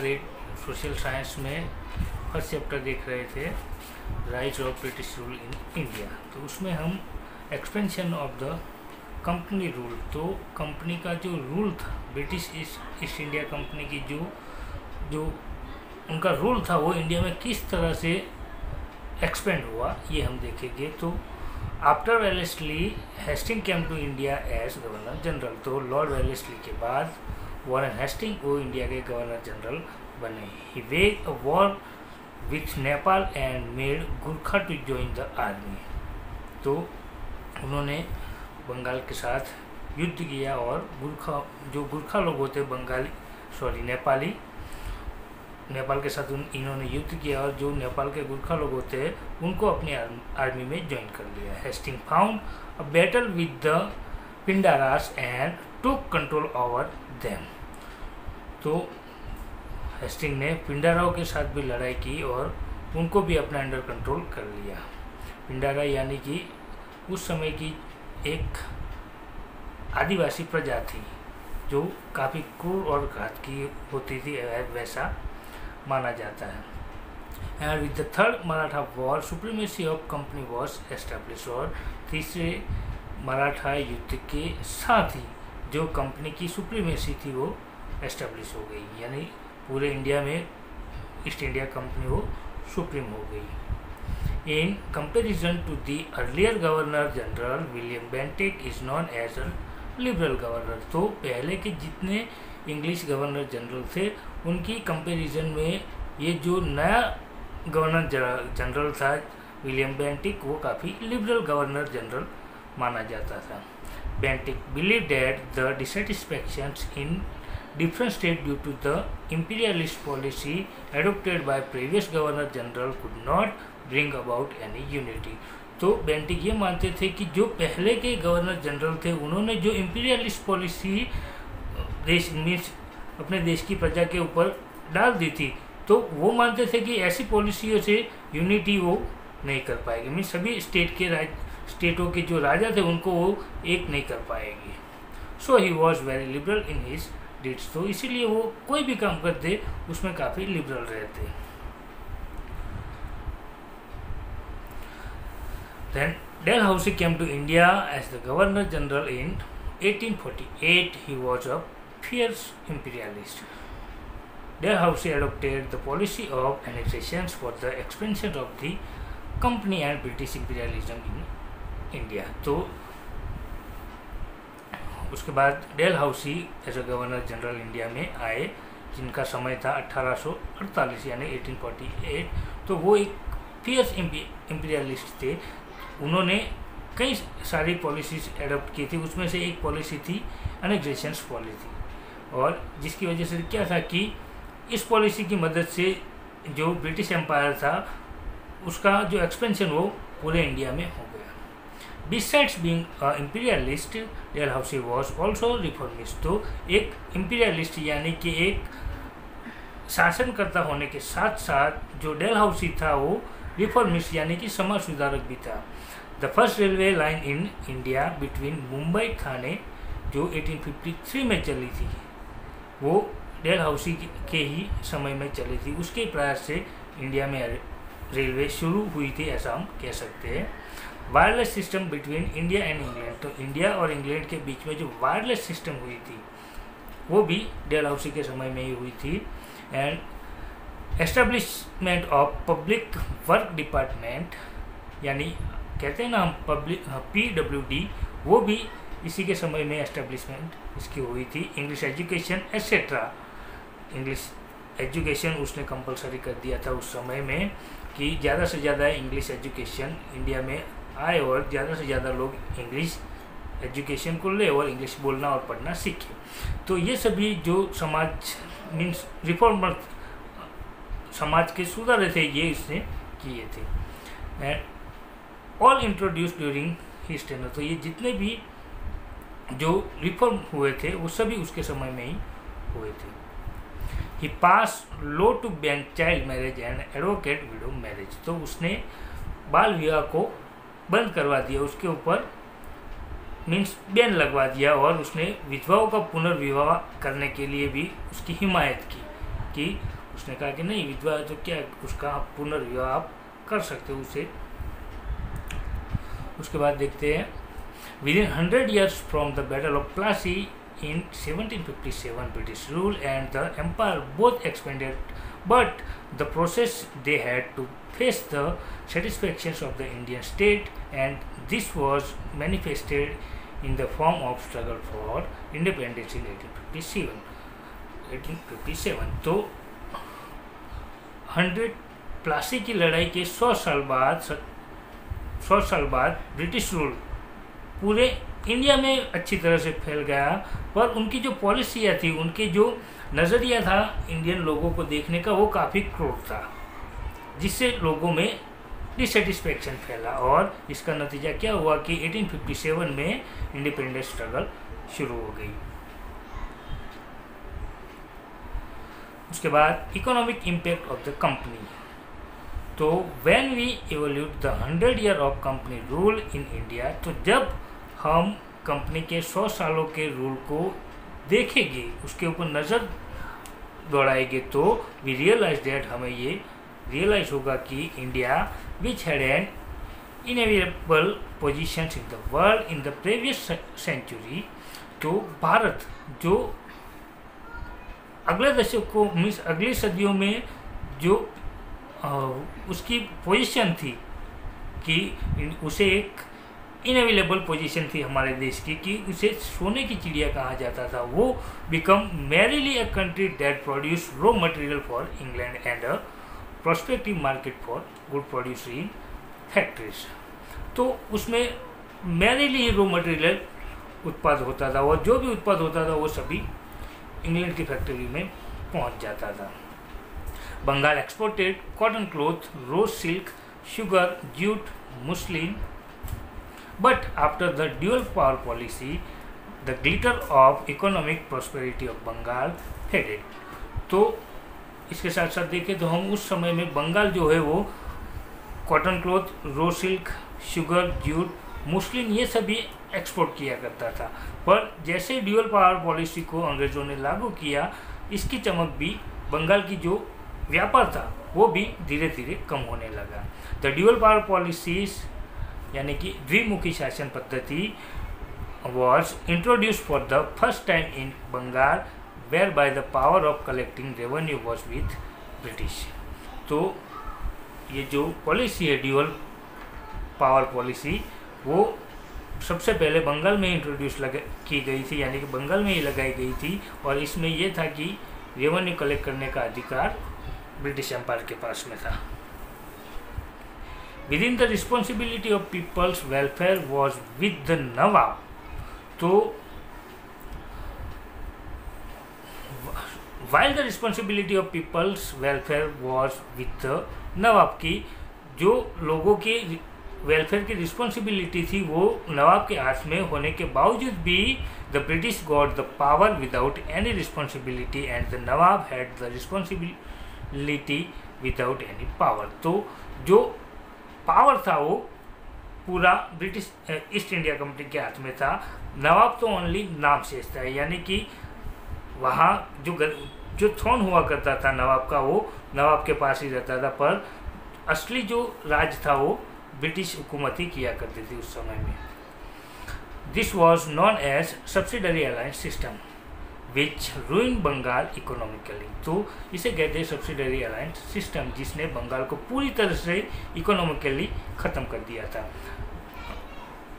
Standard eight social science में first chapter देख रहे थे right of British rule in India तो उसमें हम expansion of the company rule तो कंपनी का जो रूल था ब्रिटिश ईस्ट इंडिया कंपनी की जो जो उनका रूल था, वो इंडिया में किस तरह से एक्सपेंड हुआ, ये हम देखेंगे। तो after Wellesley Hasting came to India as governor general तो लॉर्ड वेलेस्ली के बाद वॉरेन हेस्टिंग वो इंडिया के गवर्नर जनरल बने। He a war with Nepal and made Gurkha to join the army तो उन्होंने बंगाल के साथ युद्ध किया और गुरखा जो गुरखा लोग होते, बंगाली सॉरी नेपाली, नेपाल के साथ उन, इन्होंने युद्ध किया और जो नेपाल के गुरखा लोग होते हैं उनको अपनी आर्मी में ज्वाइन कर लिया। Hasting found a battle with the Pindaras and took control over them तो हेस्टिंग ने पिंडाराव के साथ भी लड़ाई की और उनको भी अपना अंडर कंट्रोल कर लिया। पिंडारा यानी कि उस समय की एक आदिवासी प्रजा थी, जो काफ़ी क्रूर और घातकी होती थी वैसा माना जाता है। And with the third Maratha war supremacy of company was establish और तीसरे मराठा युद्ध के साथ ही जो कंपनी की सुप्रीमेसी थी, वो एस्टेब्लिश हो गई, यानी पूरे इंडिया में ईस्ट इंडिया कंपनी वो सुप्रीम हो गई। In comparison to the earlier governor general William Bentinck is known as a liberal governor तो पहले के जितने इंग्लिश गवर्नर जनरल थे, उनकी कंपैरिजन में ये जो नया गवर्नर जनरल था विलियम बेंटिक वो काफ़ी लिबरल गवर्नर जनरल माना जाता था। Bentinck believe that the dissatisfaction in different state due to the imperialist policy adopted by previous governor general could not bring about any unity. तो Bentinck ये मानते थे कि जो पहले के गवर्नर जनरल थे, उन्होंने जो इम्पीरियलिस्ट पॉलिसी देश मीन्स अपने देश की प्रजा के ऊपर डाल दी थी तो वो मानते थे कि ऐसी पॉलिसियों से यूनिटी वो नहीं कर पाएगी। मीन्स सभी स्टेट के राज स्टेटों के जो राजा थे, उनको वो एक नहीं कर पाएगी। So he was very liberal in his days तो इसीलिए वो कोई भी काम करते, उसमें काफ़ी लिबरल रहते। Then Dalhousie came to India as the governor general in 1848 he was a fierce imperialist Dalhousie adopted the policy of annexation for the expansion of the company and British imperialism in India तो उसके बाद Dalhousie as a governor general India में आए, जिनका समय था 1848 यानी 1848 तो वो एक फियर्स इम्पीरियलिस्ट थे। उन्होंने कई सारी पॉलिसीज़ एडोप्ट की थी। उसमें से एक पॉलिसी थी अनेग्रेशन पॉलिसी और जिसकी वजह से क्या था कि इस पॉलिसी की मदद से जो ब्रिटिश एम्पायर था, उसका जो एक्सपेंशन वो पूरे इंडिया में हो Besides being uh, imperialist, Dalhousie was also reformist. तो एक imperialist यानी कि एक शासनकर्ता होने के साथ साथ जो डेल हाउसी था वो रिफॉर्मिस्ट यानी कि समाज सुधारक भी था the first railway line in India between Mumbai Thane जो 1853 में चली थी वो डेल हाउसी के ही समय में चली थी उसके प्रयास से इंडिया में रेलवे शुरू हुई थी, ऐसा हम कह सकते हैं। Wireless system between India and England तो इंडिया और इंग्लैंड के बीच में जो वायरलेस सिस्टम हुई थी, वो भी डेल हाउसी के समय में ही हुई थी। And establishment of public work department यानी कहते हैं ना हम पब्लिक पी डब्ल्यू डी वो भी इसी के समय में एस्टेब्लिशमेंट इसकी हुई थी। English education etcetera English education उसने कंपलसरी कर दिया था उस समय में। कि ज़्यादा से ज़्यादा इंग्लिश एजुकेशन इंडिया में आए और ज़्यादा से ज़्यादा लोग इंग्लिश एजुकेशन को ले और इंग्लिश बोलना और पढ़ना सीखे। तो ये सभी जो समाज मीन्स रिफॉर्मर समाज के सुधारे थे, ये इसने किए थे। All introduce during his tenure तो ये जितने भी जो रिफॉर्म हुए थे, वो सभी उसके समय में ही हुए थे। He pass law to ban child marriage and advocate widow marriage तो उसने बाल विवाह को बंद करवा दिया, उसके ऊपर मीन्स बैन लगवा दिया और उसने विधवाओं का पुनर्विवाह करने के लिए भी उसकी हिमायत की, कि उसने कहा कि नहीं, विधवा तो क्या उसका आप पुनर्विवाह आप कर सकते हो उसे? उसके बाद देखते हैं within hundred years from the battle of Plassey in 1757 British rule and the empire both expanded but the process they had to face the satisfactions of the Indian state and this was manifested in the form of struggle for independence in 1857 1857 तो hundred Plassey की लड़ाई के सौ साल बाद सौ साल बाद ब्रिटिश रूल पूरे इंडिया में अच्छी तरह से फैल गया पर उनकी जो पॉलिसियाँ थी, उनके जो नज़रिया था इंडियन लोगों को देखने का, वो काफ़ी क्रोध था, जिससे लोगों में डिससेटिस्फेक्शन फैला और इसका नतीजा क्या हुआ कि 1857 में इंडिपेंडेंस स्ट्रगल शुरू हो गई। उसके बाद economic impact of the company तो when we evaluate the hundred year of company rule in India तो जब हम कंपनी के सौ सालों के रूल को देखेंगे उसके ऊपर नज़र दौड़ाएँगे तो वी रियलाइज़ डेट हमें ये रियलाइज़ होगा कि India which had an inevitable position in the world in the previous century तो भारत जो अगले दशक को मीन्स अगली सदियों में जो आ, उसकी पोजीशन थी कि उसे एक इनअवेलेबल पोजीशन थी हमारे देश की, कि उसे सोने की चिड़िया कहा जाता था। वो become merely a country that produce raw material for England and a prospective market for good produce in factories तो उसमें मैरिली रो मटेरियल उत्पाद होता था और जो भी उत्पाद होता था वो सभी इंग्लैंड की फैक्ट्री में पहुँच जाता था। Bengal exported cotton cloth raw silk sugar jute muslin but after the dual power policy the glitter of economic prosperity of Bengal faded तो इसके साथ साथ देखें तो हम उस समय में बंगाल जो है वो cotton cloth raw silk sugar jute muslin ये सभी एक्सपोर्ट किया करता था। पर जैसे ड्यूअल पावर पॉलिसी को अंग्रेज़ों ने लागू किया, इसकी चमक भी बंगाल की जो व्यापार था, वो भी धीरे धीरे कम होने लगा। द ड्यूअल पावर पॉलिसीज़ यानी कि द्विमुखी शासन पद्धति was introduce for the first time in Bengal whereby the power of collecting revenue was with British तो ये जो पॉलिसी है ड्यूअल पावर पॉलिसी वो सबसे पहले बंगाल में इंट्रोड्यूस लगा, की गई थी, यानी कि बंगाल में ही लगाई गई थी, और इसमें यह था कि रेवेन्यू कलेक्ट करने का अधिकार ब्रिटिश एम्पायर के पास में था। Within the responsibility of people's welfare was with the nawab तो while the responsibility of people's welfare was with the nawab की, जो लोगों के वेलफेयर की रिस्पॉन्सिबिलिटी थी, वो नवाब के हाथ में होने के बावजूद भी the British got the power without any responsibility and the nawab had the responsibility without any power तो जो पावर था वो पूरा ब्रिटिश ईस्ट इंडिया कंपनी के हाथ में था। नवाब तो ओनली नाम से था यानी कि वहाँ जो गर, जो थ्रोन हुआ करता था नवाब का वो नवाब के पास ही रहता था पर असली जो राज था वो ब्रिटिश हुकूमत ही किया करती थी उस समय में। This was known as subsidiary alliance system which ruin Bengal economically तो इसे कहते हैं सब्सिडरी अलायंस सिस्टम जिसने बंगाल को पूरी तरह से इकोनॉमिकली ख़त्म कर दिया था।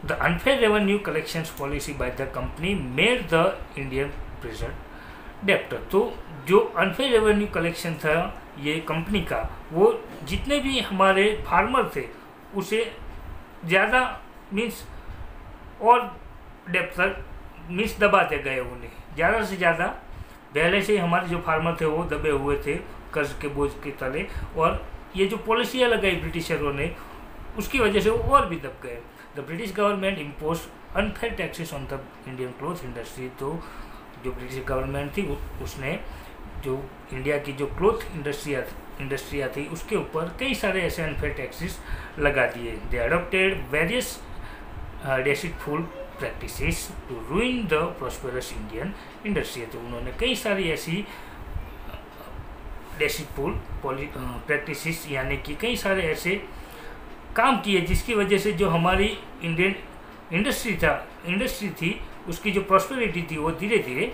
The unfair revenue collection policy by the company made the Indian peasant debtor तो जो अनफेयर रेवेन्यू कलेक्शन था, ये कंपनी का, वो जितने भी हमारे फार्मर थे, उसे ज़्यादा मीन्स और तक मीन्स दबाते गए उन्हें। ज़्यादा से ज़्यादा पहले से ही हमारे जो फार्मर थे, वो दबे हुए थे, कर्ज के बोझ के तले, और ये जो पॉलिसियाँ लगाई ब्रिटिशरों ने, उसकी वजह से वो और भी दब गए। The British government impose unfair taxes on the Indian cloth industry तो जो ब्रिटिश गवर्नमेंट थी उसने जो इंडिया की जो क्लोथ इंडस्ट्रिया इंडस्ट्रिया थी, उसके ऊपर कई सारे ऐसे अनफेयर टैक्सेस लगा दिए। They adopted various deceitful practices to ruin the prosperous Indian industry. तो उन्होंने कई सारी ऐसी डेसिपुल प्रैक्टिसेस यानी कि कई सारे ऐसे काम किए जिसकी वजह से जो हमारी इंडियन इंडस्ट्री था इंडस्ट्री थी, उसकी जो प्रॉस्पेरिटी थी, वो धीरे धीरे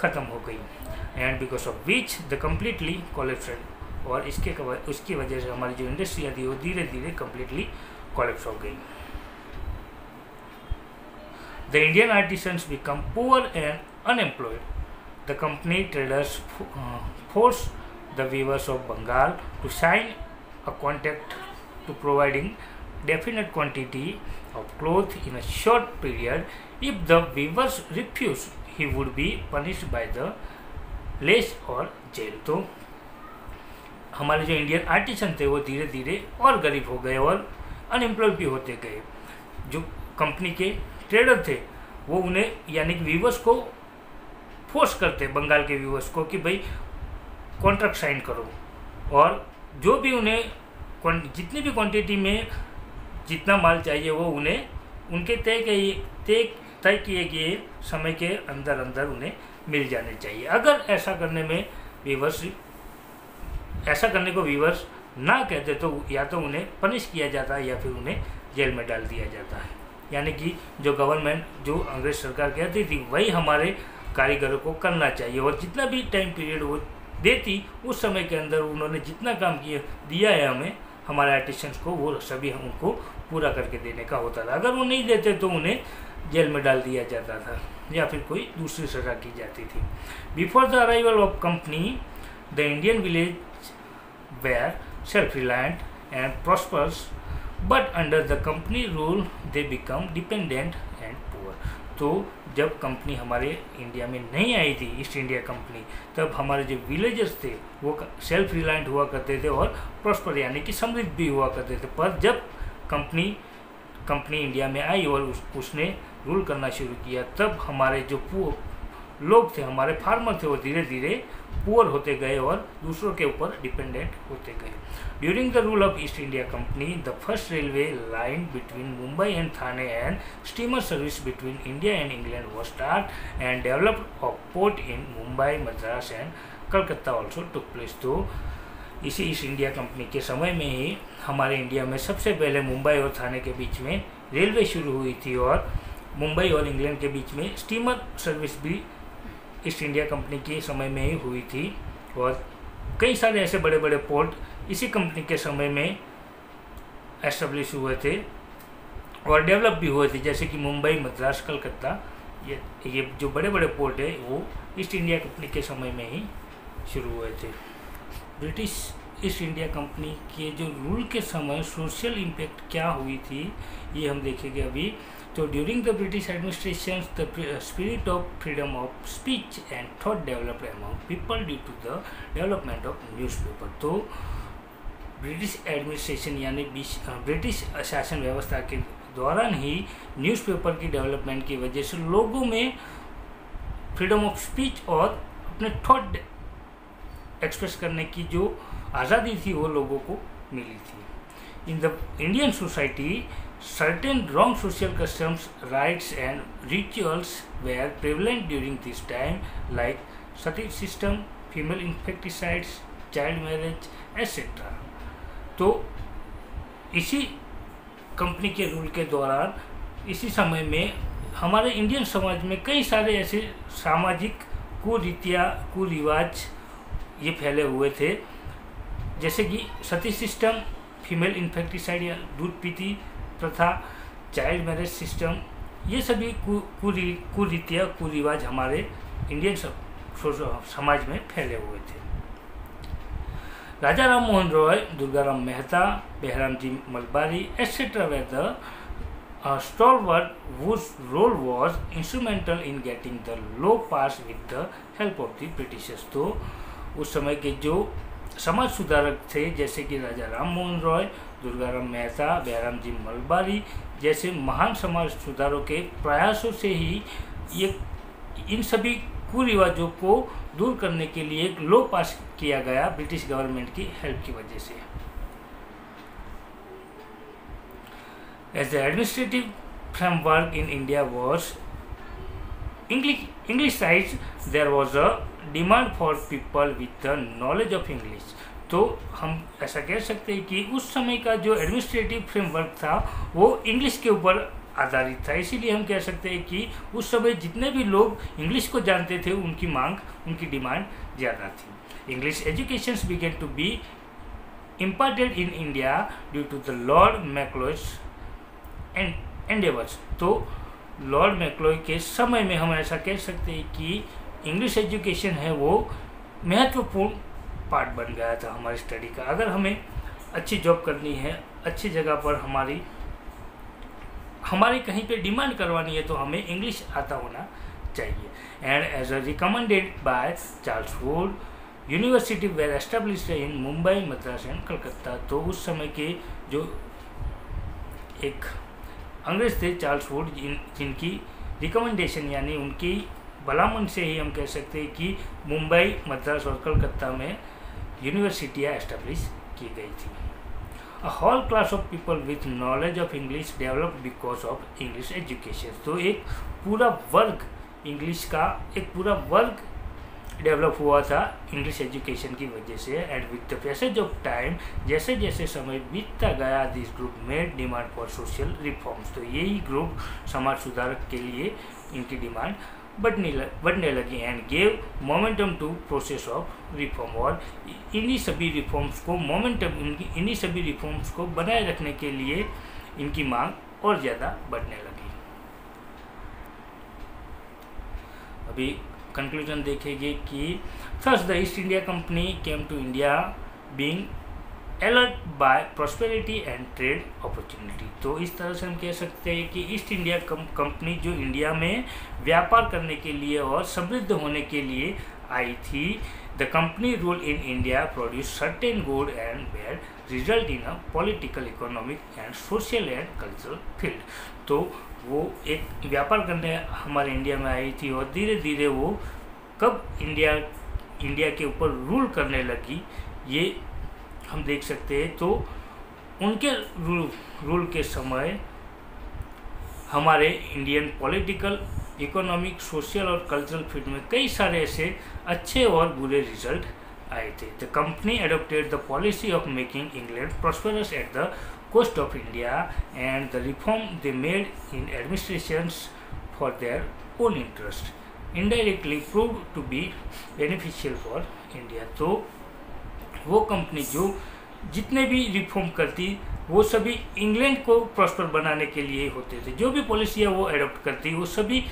ख़त्म हो गई। And because of which the completely collapsed और इसके उसकी वजह से हमारी जो इंडस्ट्रियाँ थी वो धीरे धीरे कम्प्लीटली कोलेप्स हो गई। The Indian artisans become poor and unemployed. The company traders uh, force the weavers of Bengal to sign a contract to providing definite quantity of cloth in a short period. If the weavers refuse, he would be punished by the lash और jail तो हमारे जो Indian artisan थे वो धीरे धीरे और गरीब हो गए और अनएम्प्लॉयड भी होते गए जो कंपनी के ट्रेडर थे, वो उन्हें, यानी कि व्यूवर्स को फोर्स करते, बंगाल के व्यूवर्स को कि भाई कॉन्ट्रैक्ट साइन करो। और जो भी उन्हें जितनी भी क्वांटिटी में जितना माल चाहिए, वो उन्हें, उनके तय के, तय तय किए गए समय के अंदर अंदर उन्हें मिल जाने चाहिए। अगर ऐसा करने में व्यूवर्स ऐसा करने को व्यूवर्स ना कहते तो या तो उन्हें पनिश किया जाता है या फिर उन्हें जेल में डाल दिया जाता है। यानी कि जो गवर्नमेंट जो अंग्रेज़ सरकार कहती थी वही हमारे कारीगरों को करना चाहिए। और जितना भी टाइम पीरियड वो देती, उस समय के अंदर उन्होंने जितना काम किया दिया है हमें, हमारे आर्टिशंस को, वो सभी हम उनको पूरा करके देने का होता था अगर वो नहीं देते तो उन्हें जेल में डाल दिया जाता था, या फिर कोई दूसरी सजा की जाती थी। Before the arrival of company the Indian village were self reliant and prosperous but under the company rule they become dependent and poor तो जब कंपनी हमारे इंडिया में नहीं आई थी ईस्ट इंडिया कंपनी तब हमारे जो विलेजर्स थे वो सेल्फ रिलायंट हुआ करते थे और प्रॉस्पर यानी कि समृद्ध भी हुआ करते थे। पर जब कंपनी कंपनी इंडिया में आई और उस, उसने रूल करना शुरू किया तब हमारे जो लोग थे, हमारे फार्मर थे वो धीरे धीरे पुअर होते गए और दूसरों के ऊपर डिपेंडेंट होते गए। During the rule of East India company the first railway line between Mumbai and Thane and steamer service between India and England was start and develop of port in Mumbai Madras and Calcutta also took place तो इसी east India company के समय में ही हमारे India में सबसे पहले मुंबई और थाने के बीच में रेलवे शुरू हुई थी और मुंबई और इंग्लैंड के बीच में स्टीमर सर्विस भी ईस्ट इंडिया कंपनी के समय में ही हुई थी और कई सारे ऐसे बड़े बड़े पोर्ट इसी कंपनी के समय में एस्टेब्लिश हुए थे और डेवलप भी हुए थे, जैसे कि मुंबई, मद्रास, कलकत्ता, ये ये जो बड़े बड़े पोर्ट है, वो ईस्ट इंडिया कंपनी के समय में ही शुरू हुए थे। ब्रिटिश ईस्ट इंडिया कंपनी के जो रूल के समय सोशल इम्पेक्ट क्या हुई थी, ये हम देखेंगे अभी। तो during the British administration the spirit of freedom of speech and thought develop among people due to the development of newspaper तो ब्रिटिश एडमिनिस्ट्रेशन यानी ब्रिटिश uh, शासन व्यवस्था के दौरान ही न्यूज़ पेपर की डेवलपमेंट की वजह से लोगों में फ्रीडम ऑफ़ स्पीच और अपने थॉट एक्सप्रेस करने की जो आज़ादी थी वो लोगों को मिली थी। In the Indian society Certain wrong social customs, rites, and rituals were prevalent during this time, like sati system, female infanticides, child marriage, etc. तो इसी कंपनी के रूल के दौरान इसी समय में हमारे इंडियन समाज में कई सारे ऐसे सामाजिक कुरीतियाँ कुरिवाज ये फैले हुए थे जैसे कि सती सिस्टम फीमेल इन्फेक्टिसाइड या दूध पीती प्रथा चाइल्ड मैरिज सिस्टम ये सभी कुरीतियाँ, कुरिवाज हमारे इंडियन समाज में फैले हुए थे। Raja Ram Mohan Roy Durgaram Mehta, Behram ji Malabari etcetera were the stalwart whose role was instrumental in getting the law pass with the help of the Britishers तो उस समय के जो समाज सुधारक थे जैसे कि राजा राम मोहन रॉय दुर्गाराम मेहता बहराम जी मलबारी जैसे महान समाज सुधारों के प्रयासों से ही ये इन सभी कुरिवाजों को दूर करने के लिए एक लॉ पास किया गया ब्रिटिश गवर्नमेंट की हेल्प की वजह से। As administrative framework in India was English, English side there was a demand for people with the knowledge of English. तो हम ऐसा कह सकते हैं कि उस समय का जो एडमिनिस्ट्रेटिव फ्रेमवर्क था, वो इंग्लिश के ऊपर आधारित था। इसीलिए हम कह सकते हैं कि उस समय जितने भी लोग इंग्लिश को जानते थे, उनकी मांग, उनकी डिमांड ज़्यादा थी। English education began to be imparted in India due to the Lord Macaulay's and endeavours तो लॉर्ड मैक्लोय के समय में हम ऐसा कह सकते हैं कि इंग्लिश एजुकेशन है वो महत्वपूर्ण पार्ट बन गया था हमारी स्टडी का। अगर हमें अच्छी जॉब करनी है, अच्छी जगह पर हमारी हमारी कहीं पे डिमांड करवानी है तो हमें इंग्लिश आता होना चाहिए। And as a recommended by Charles Wood university were establish in Mumbai Madras and Calcutta तो उस समय के जो एक अंग्रेज़ थे चार्ल्स वुड, जिन, जिनकी रिकमेंडेशन यानी उनकी भलामन से ही हम कह सकते हैं कि मुंबई, मद्रास और कलकत्ता में यूनिवर्सिटियाँ एस्टेब्लिश की गई थी। A whole class of people with knowledge of English develop because of English education तो एक पूरा वर्ग इंग्लिश का एक पूरा वर्ग डेवलप हुआ था इंग्लिश एजुकेशन की वजह से and with the passage of time जैसे जैसे समय बीतता गया दिस ग्रुप में डिमांड फॉर सोशल रिफॉर्म्स तो यही ग्रुप समाज सुधार के लिए इनकी डिमांड बढ़ने लग बढ़ने लगी and gave momentum to process of reform और इन्हीं सभी रिफॉर्म्स को मोमेंटम इनकी, इन्हीं सभी रिफॉर्म्स को बनाए रखने के लिए इनकी मांग और ज़्यादा बढ़ने लगी। अभी कंक्लूजन देखेंगे कि first the East India company came to India being allured by prosperity and trade opportunity तो इस तरह से हम कह सकते हैं कि ईस्ट इंडिया कंपनी जो इंडिया में व्यापार करने के लिए और समृद्ध होने के लिए आई थी the company rule in India produce certain good and bad result in a political economic and social and cultural field तो वो एक व्यापार करने हमारे इंडिया में आई थी और धीरे धीरे वो कब इंडिया इंडिया के ऊपर रूल करने लगी, ये हम देख सकते हैं। तो उनके रूल रूल के समय हमारे इंडियन पॉलिटिकल इकोनॉमिक सोशल और कल्चरल फ़ील्ड में कई सारे ऐसे अच्छे और बुरे रिज़ल्ट थे the company adopted the policy of making England prosperous at the coast of India and the reform they made in administrations for their own interest indirectly proved to be beneficial for India. तो वो company जो जितने भी reform करती वो सभी England को prosper बनाने के लिए होते थे जो भी पॉलिसियाँ वो एडॉप्ट करती वो सभी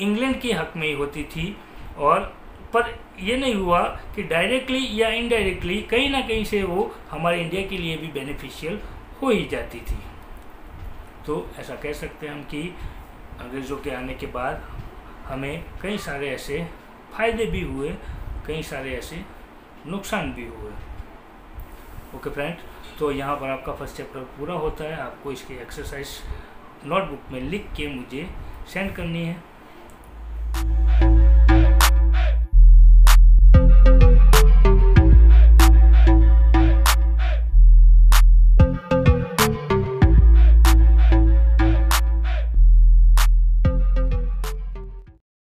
इंग्लैंड के हक में ही होती थी और पर ये नहीं हुआ कि डायरेक्टली या इनडायरेक्टली कहीं ना कहीं से वो हमारे इंडिया के लिए भी बेनिफिशियल हो ही जाती थी। तो ऐसा कह सकते हैं हम कि अंग्रेज़ों के आने के बाद हमें कई सारे ऐसे फ़ायदे भी हुए, कई सारे ऐसे नुकसान भी हुए। ओके फ्रेंड तो यहाँ पर आपका फ़र्स्ट चैप्टर पूरा होता है। आपको इसकी एक्सरसाइज नोटबुक में लिख के मुझे सेंड करनी है।